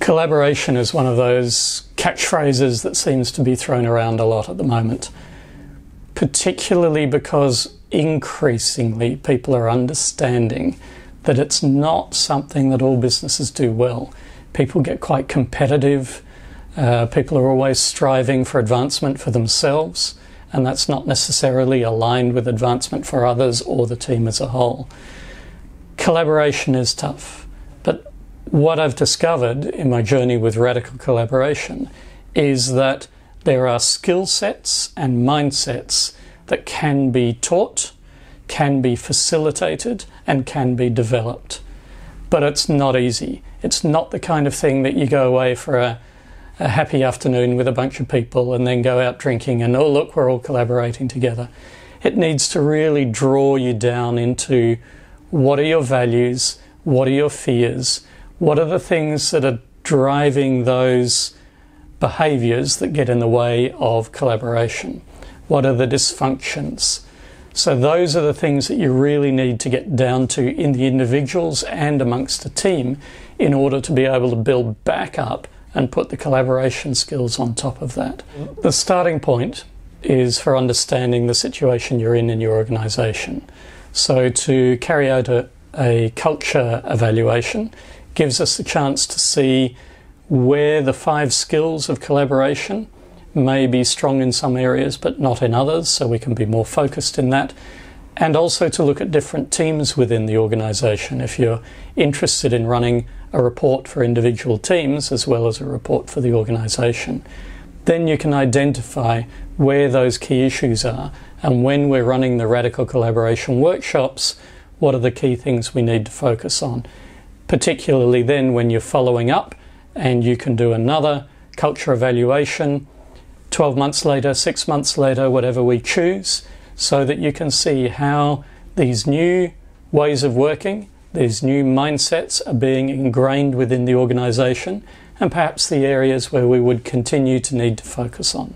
Collaboration is one of those catchphrases that seems to be thrown around a lot at the moment, particularly because increasingly people are understanding that it's not something that all businesses do well. People get quite competitive, uh, people are always striving for advancement for themselves, and that's not necessarily aligned with advancement for others or the team as a whole. Collaboration is tough what I've discovered in my journey with radical collaboration is that there are skill sets and mindsets that can be taught, can be facilitated, and can be developed. But it's not easy. It's not the kind of thing that you go away for a, a happy afternoon with a bunch of people and then go out drinking and, oh, look, we're all collaborating together. It needs to really draw you down into what are your values, what are your fears, what are the things that are driving those behaviors that get in the way of collaboration? What are the dysfunctions? So, those are the things that you really need to get down to in the individuals and amongst a team in order to be able to build back up and put the collaboration skills on top of that. The starting point is for understanding the situation you're in in your organization. So, to carry out a, a culture evaluation, gives us the chance to see where the five skills of collaboration may be strong in some areas but not in others, so we can be more focused in that. And also to look at different teams within the organisation. If you're interested in running a report for individual teams as well as a report for the organisation, then you can identify where those key issues are. And when we're running the radical collaboration workshops, what are the key things we need to focus on? Particularly then when you're following up and you can do another culture evaluation 12 months later, six months later, whatever we choose, so that you can see how these new ways of working, these new mindsets are being ingrained within the organisation, and perhaps the areas where we would continue to need to focus on.